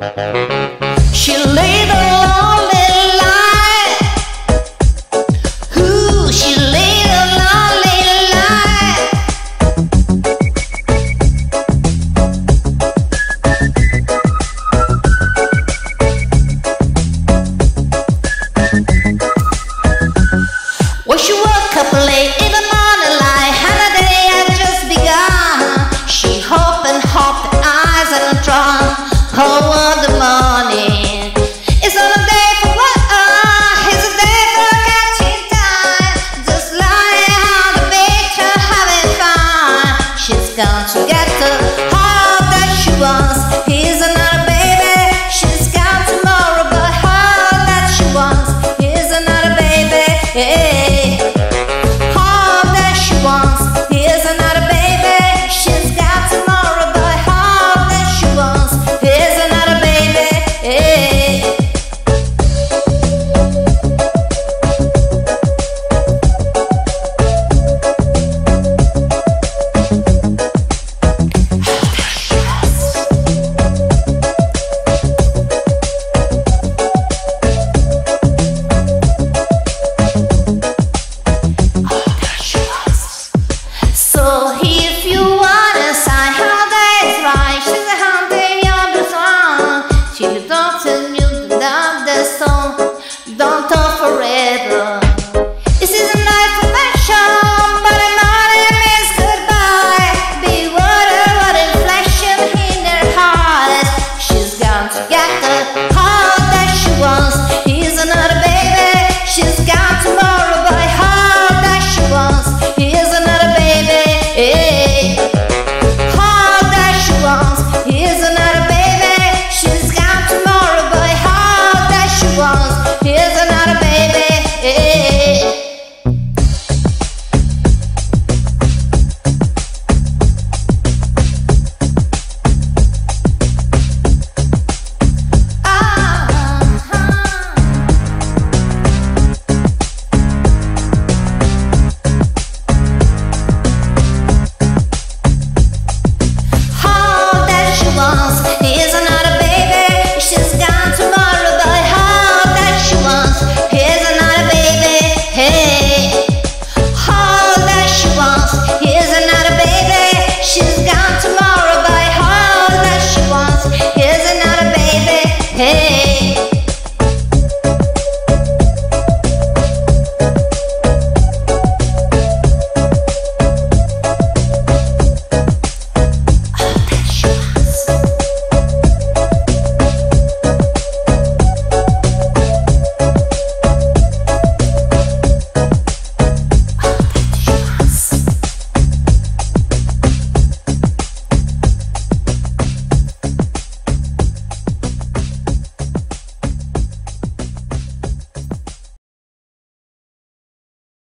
Música